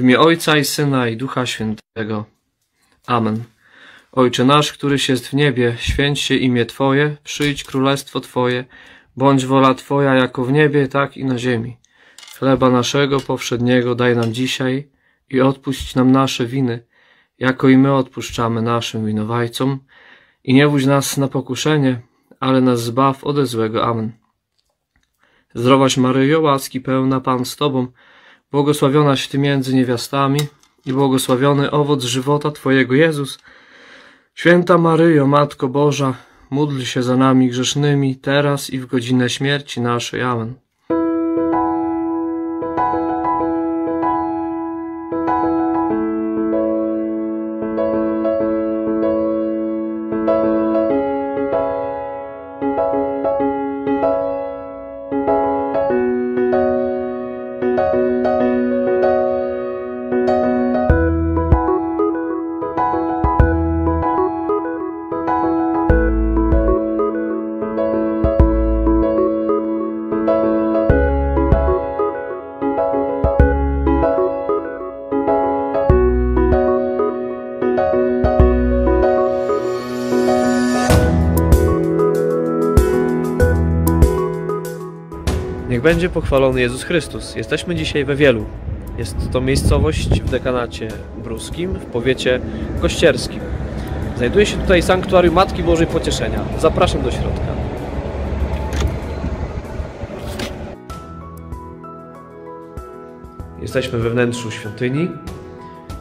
imię Ojca i Syna i Ducha Świętego. Amen. Ojcze nasz, któryś jest w niebie, święć się imię Twoje, przyjdź królestwo Twoje, bądź wola Twoja jako w niebie, tak i na ziemi. Chleba naszego powszedniego daj nam dzisiaj i odpuść nam nasze winy, jako i my odpuszczamy naszym winowajcom. I nie wódź nas na pokuszenie, ale nas zbaw ode złego. Amen. Zdrowaś Maryjo, łaski pełna Pan z Tobą, błogosławionaś Ty między niewiastami i błogosławiony owoc żywota Twojego Jezus. Święta Maryjo, Matko Boża, módl się za nami grzesznymi, teraz i w godzinę śmierci naszej. Amen. Niech będzie pochwalony Jezus Chrystus. Jesteśmy dzisiaj we Wielu. Jest to miejscowość w dekanacie bruskim, w powiecie kościerskim. Znajduje się tutaj sanktuarium Matki Bożej Pocieszenia. Zapraszam do środka. Jesteśmy we wnętrzu świątyni.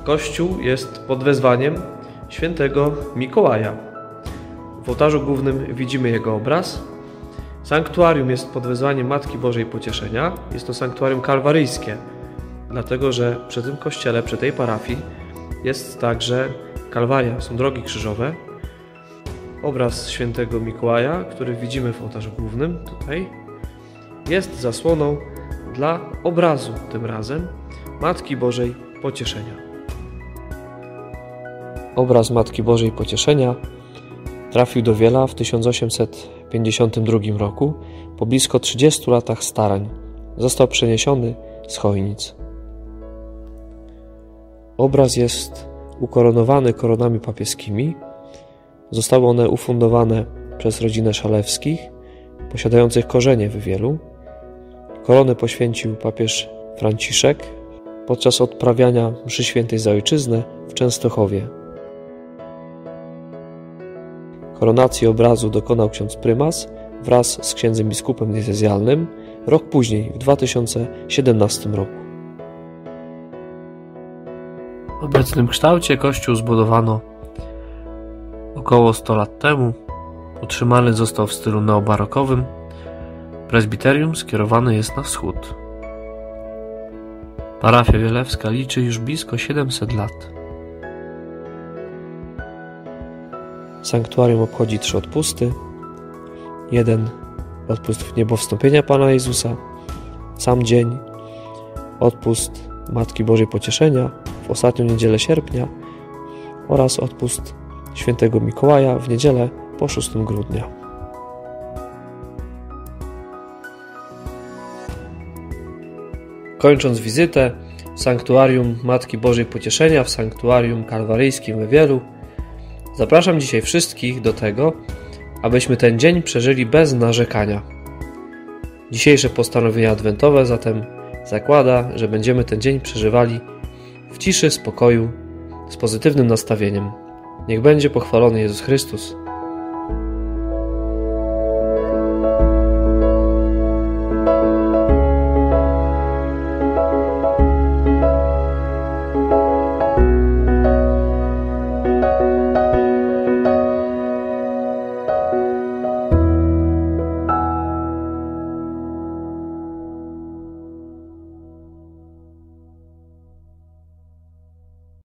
Kościół jest pod wezwaniem świętego Mikołaja. W ołtarzu głównym widzimy jego obraz, Sanktuarium jest pod wezwaniem Matki Bożej Pocieszenia. Jest to sanktuarium kalwaryjskie, dlatego że przy tym kościele, przy tej parafii jest także kalwaria, są drogi krzyżowe. Obraz świętego Mikołaja, który widzimy w ołtarzu głównym tutaj, jest zasłoną dla obrazu tym razem Matki Bożej Pocieszenia. Obraz Matki Bożej Pocieszenia trafił do Wiela w 1852 roku po blisko 30 latach starań. Został przeniesiony z Chojnic. Obraz jest ukoronowany koronami papieskimi. Zostały one ufundowane przez rodzinę Szalewskich, posiadających korzenie w Wielu. Korony poświęcił papież Franciszek podczas odprawiania mszy świętej za ojczyznę w Częstochowie. Koronacji obrazu dokonał ksiądz prymas wraz z księdzem biskupem diecezjalnym rok później, w 2017 roku. W obecnym kształcie kościół zbudowano około 100 lat temu. Utrzymany został w stylu neobarokowym. Prezbiterium skierowane jest na wschód. Parafia Wielewska liczy już blisko 700 lat. Sanktuarium obchodzi trzy odpusty. Jeden odpust w niebo wstąpienia Pana Jezusa, sam dzień, odpust Matki Bożej Pocieszenia w ostatnią niedzielę sierpnia oraz odpust świętego Mikołaja w niedzielę po 6 grudnia. Kończąc wizytę w Sanktuarium Matki Bożej Pocieszenia w Sanktuarium Kalwaryjskim w Wielu, Zapraszam dzisiaj wszystkich do tego, abyśmy ten dzień przeżyli bez narzekania. Dzisiejsze postanowienia adwentowe zatem zakłada, że będziemy ten dzień przeżywali w ciszy, spokoju, z pozytywnym nastawieniem. Niech będzie pochwalony Jezus Chrystus.